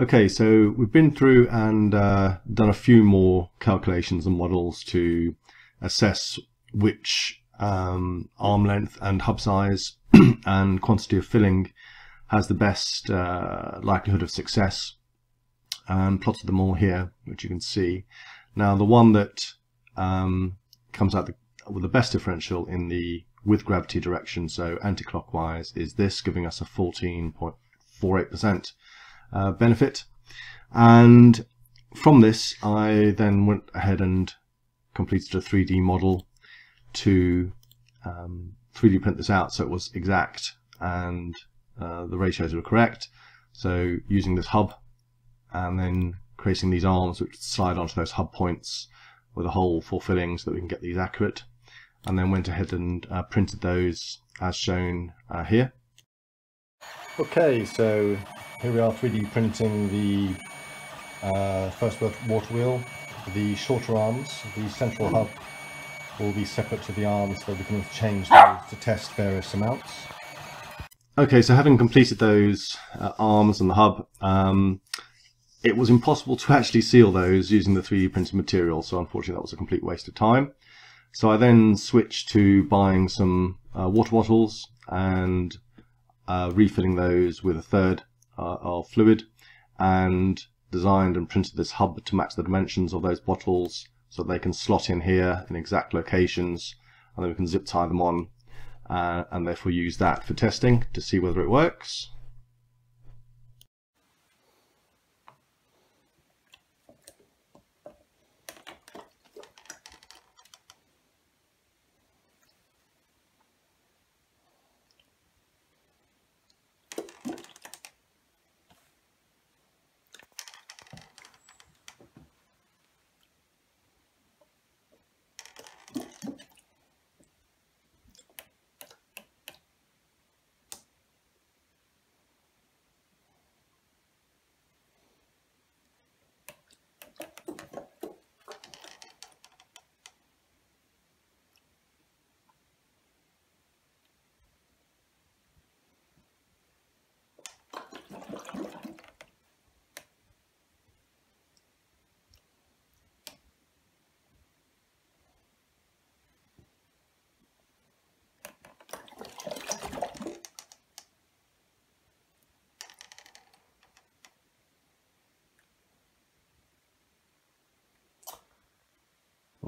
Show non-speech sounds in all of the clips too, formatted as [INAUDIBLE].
Okay, so we've been through and uh, done a few more calculations and models to assess which um, arm length and hub size [CLEARS THROAT] and quantity of filling has the best uh, likelihood of success and plotted them all here, which you can see. Now the one that um, comes out the, with the best differential in the with gravity direction, so anti-clockwise, is this, giving us a 14.48% uh, benefit. And from this, I then went ahead and completed a 3D model to um, 3D print this out so it was exact and uh, the ratios were correct. So using this hub and then creating these arms which slide onto those hub points with a hole for filling so that we can get these accurate and then went ahead and uh, printed those as shown uh, here. Okay, so here we are 3D printing the uh, first water wheel, the shorter arms, the central hub will be separate to the arms so we can change those to test various amounts. Okay, so having completed those uh, arms and the hub, um, it was impossible to actually seal those using the 3D printed material, so unfortunately that was a complete waste of time. So I then switched to buying some uh, water bottles and uh, refilling those with a third of fluid and designed and printed this hub to match the dimensions of those bottles so they can slot in here in exact locations and then we can zip tie them on uh, and therefore use that for testing to see whether it works.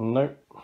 Nope.